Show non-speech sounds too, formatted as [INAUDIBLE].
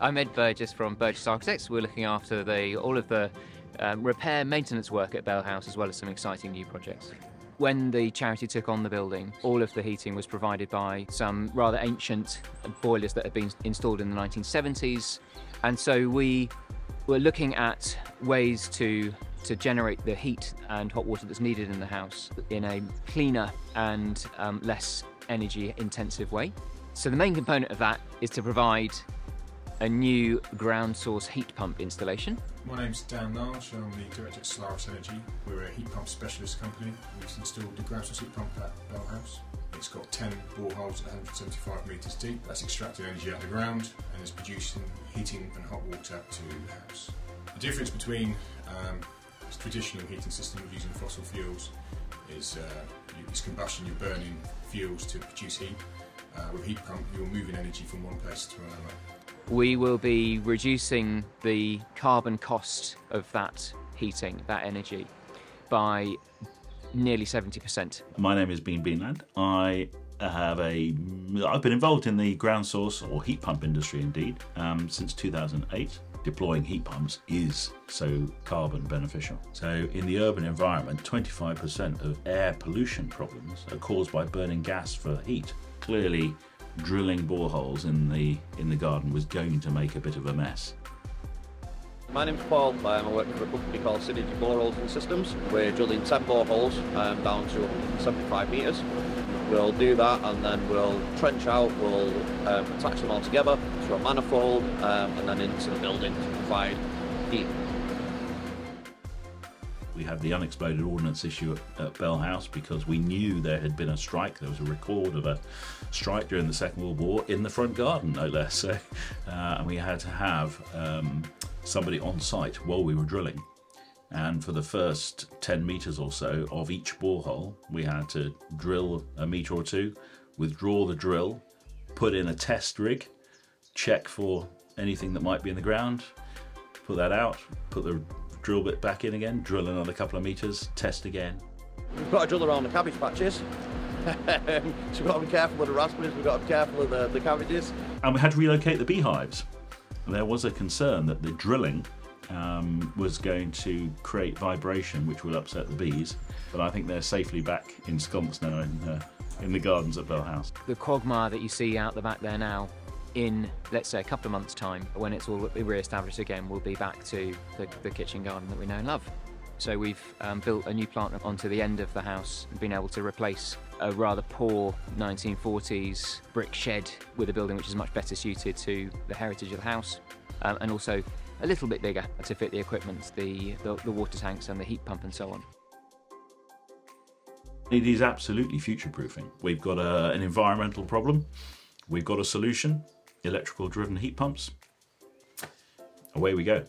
I'm Ed Burgess from Burgess Architects. We're looking after the, all of the um, repair maintenance work at Bell House as well as some exciting new projects. When the charity took on the building, all of the heating was provided by some rather ancient boilers that had been installed in the 1970s. And so we were looking at ways to to generate the heat and hot water that's needed in the house in a cleaner and um, less energy intensive way. So the main component of that is to provide a new ground source heat pump installation. My name's Dan Large, I'm the director at Solaris Energy. We're a heat pump specialist company. We've installed the ground source heat pump at Bell House. It's got 10 boreholes at 175 metres deep. That's extracting energy out of the ground and is producing heating and hot water to the house. The difference between um, traditional heating system of using fossil fuels is uh, combustion, you're burning fuels to produce heat. Uh, with heat pump, you're moving energy from one place to another. We will be reducing the carbon cost of that heating, that energy, by nearly 70%. My name is Bean Beanland. I have a I've been involved in the ground source or heat pump industry indeed um, since 2008 deploying heat pumps is so carbon beneficial. So in the urban environment, 25% of air pollution problems are caused by burning gas for heat. Clearly, drilling boreholes in the in the garden was going to make a bit of a mess. My name's Paul, um, I work for a company called Synergy Boreholes and Systems. We're drilling 10 boreholes um, down to 75 metres. We'll do that and then we'll trench out, we'll um, attach them all together to a manifold um, and then into the building to provide heat. We had the unexploded ordnance issue at, at Bell House because we knew there had been a strike. There was a record of a strike during the Second World War in the front garden, no less. So, [LAUGHS] uh, and we had to have um, somebody on site while we were drilling. And for the first 10 metres or so of each borehole, we had to drill a metre or two, withdraw the drill, put in a test rig, check for anything that might be in the ground, put that out, put the drill bit back in again, drill another couple of metres, test again. We've got to drill around the cabbage patches. [LAUGHS] so we've got to be careful of the raspberries, we've got to be careful of the, the cabbages. And we had to relocate the beehives. There was a concern that the drilling um, was going to create vibration which will upset the bees, but I think they're safely back ensconced now in, uh, in the gardens at Bell House. The quagmire that you see out the back there now, in let's say a couple of months' time, when it's all re-established again, we'll be back to the, the kitchen garden that we know and love. So we've um, built a new plant onto the end of the house and been able to replace a rather poor 1940s brick shed with a building which is much better suited to the heritage of the house um, and also a little bit bigger to fit the equipment, the, the, the water tanks and the heat pump and so on. It is absolutely future proofing. We've got a, an environmental problem, we've got a solution, electrical driven heat pumps. Away we go.